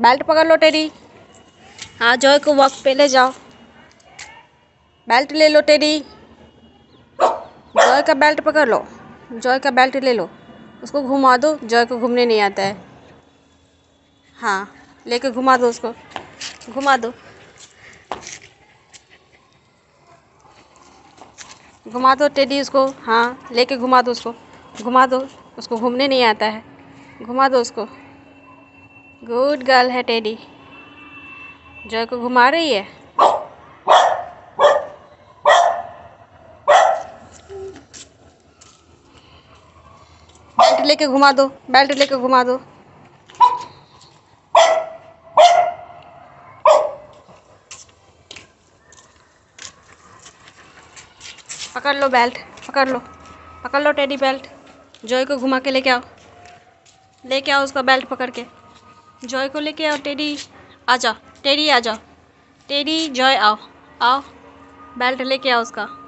Belt पकड़ लो teddy. हाँ Joy को वक्त पे ले जाओ। बेल्ट ले लो टेडी। जॉय का बेल्ट पकड़ लो। जॉय का बेल्ट ले लो। उसको घुमा दो। जॉय को घूमने नहीं आता है। हाँ लेके घुमा दो उसको। घुमा दो। घुमा दो टेडी उसको। हाँ लेके घुमा दो उसको। घुमा दो। उसको घूमने नहीं आता है। घुमा दो उसको। गुड गर्ल है टेडी। जॉय को घुमा रही है? बेल्ट लेके घुमा दो, बेल्ट लेके घुमा दो। पकड़ लो बेल्ट, पकड़ लो पकड़ लो टेडी बेल्ट। जॉय को घुमा के लेके आओ। लेके आओ उसका बेल्ट पकड़ के। जॉय को लेके आओ, टेडी। आ जाओ, टेडी आ जाओ। टेडी, जॉय आओ। आओ, बेल्ट लेके आओ उसका।